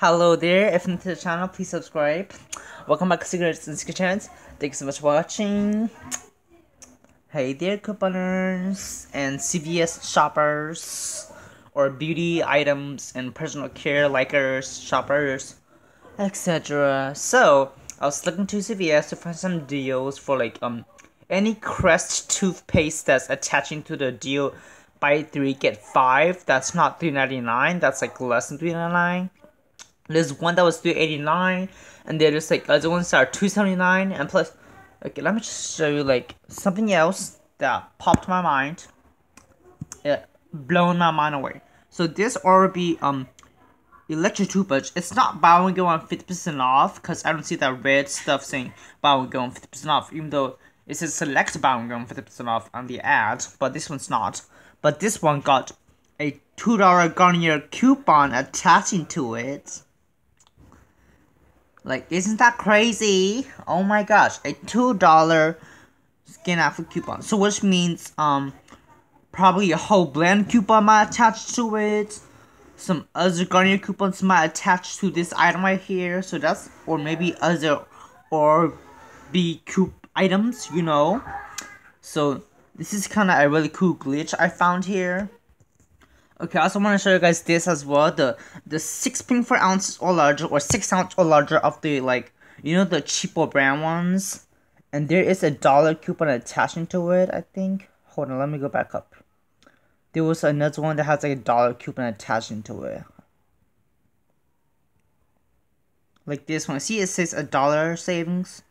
Hello there, if new to the channel, please subscribe. Welcome back to Secrets and Secret Chance. Thank you so much for watching. Hey there, couponers and CVS shoppers, or beauty items and personal care likers, shoppers, etc. So, I was looking to CVS to find some deals for like um any Crest toothpaste that's attaching to the deal buy three get five. That's not three ninety nine. That's like less than three ninety nine there's one that was 389 and there's like other ones are 279 and plus okay let me just show you like something else that popped my mind. It blown my mind away. So this Oral-B um electric toothbrush it's not buy one get one 50% off because I don't see that red stuff saying buy one get one 50% off even though it says select buy one get one 50% off on the ad but this one's not. But this one got a $2 Garnier coupon attaching to it like, isn't that crazy? Oh my gosh, a $2 SkinActive coupon. So which means, um, probably a whole blend coupon might attach to it. Some other Garnier coupons might attach to this item right here. So that's, or maybe other, or be coup items, you know. So this is kind of a really cool glitch I found here. Okay, I also want to show you guys this as well. The the 6.4 ounces or larger or 6 ounce or larger of the like you know the cheaper brand ones. And there is a dollar coupon attaching to it, I think. Hold on, let me go back up. There was another one that has like a dollar coupon attaching to it. Like this one. See it says a dollar savings.